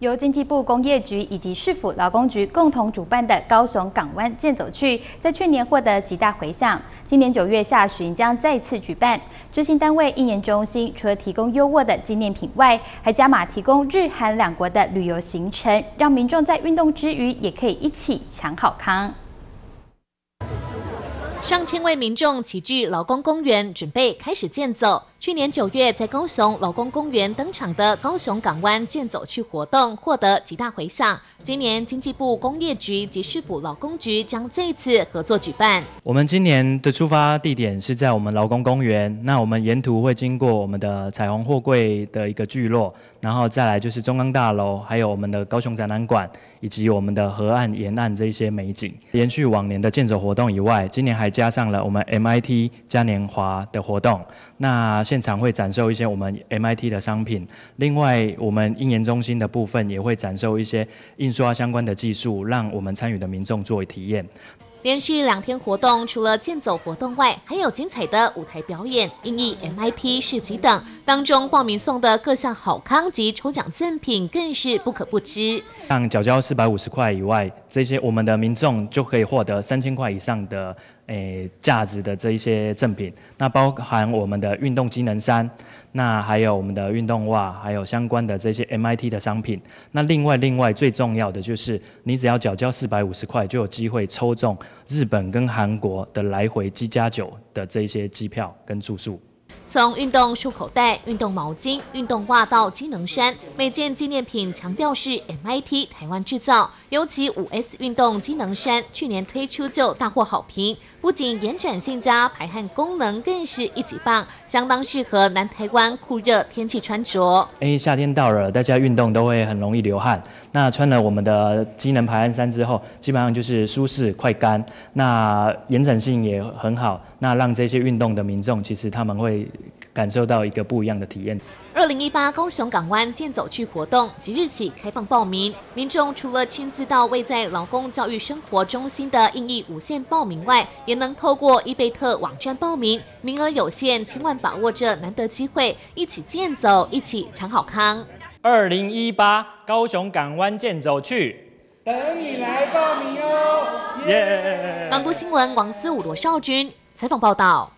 由经济部工业局以及市府劳工局共同主办的高雄港湾健走趣，在去年获得极大回响。今年九月下旬将再次举办。执行单位应研中心除了提供优渥的纪念品外，还加码提供日韩两国的旅游行程，让民众在运动之余也可以一起抢好康。上千位民众齐聚劳工公园，准备开始健走。去年九月在高雄劳工公园登场的高雄港湾健走趣活动获得极大回响。今年经济部工业局及市府劳工局将再次合作举办。我们今年的出发地点是在我们劳工公园，那我们沿途会经过我们的彩虹货柜的一个聚落，然后再来就是中央大楼，还有我们的高雄展览馆，以及我们的河岸沿岸这些美景。延续往年的健走活动以外，今年还加上了我们 MIT 嘉年华的活动。那现场会展售一些我们 MIT 的商品，另外我们应研中心的部分也会展售一些印刷相关的技术，让我们参与的民众作为体验。连续两天活动，除了健走活动外，还有精彩的舞台表演、英译 MIT 市集等。当中报名送的各项好康及抽奖赠品更是不可不知。像缴交四百五十块以外，这些我们的民众就可以获得三千块以上的诶价值的这一些赠品。那包含我们的运动机能衫，那还有我们的运动袜，还有相关的这些 MIT 的商品。那另外另外最重要的就是，你只要缴交四百五十块，就有机会抽中。日本跟韩国的来回机加九的这些机票跟住宿。从运动束口袋、运动毛巾、运动袜到机能衫，每件纪念品强调是 MIT 台湾制造。尤其五 S 运动机能衫，去年推出就大获好评，不仅延展性佳，排汗功能更是一级棒，相当适合南台湾酷热天气穿着。哎，夏天到了，大家运动都会很容易流汗，那穿了我们的机能排汗衫之后，基本上就是舒适快干，那延展性也很好，那让这些运动的民众其实他们会。感受到一个不一样的体验。二零一八高雄港湾健走趣活动即日起开放报名，民众除了亲自到位在劳工教育生活中心的印义无线报名外，也能透过伊贝特网站报名，名额有限，千万把握这难得机会，一起健走，一起抢好康。二零一八高雄港湾健走趣，等你来报名哦！耶！港都新闻王思武罗少军采访报道。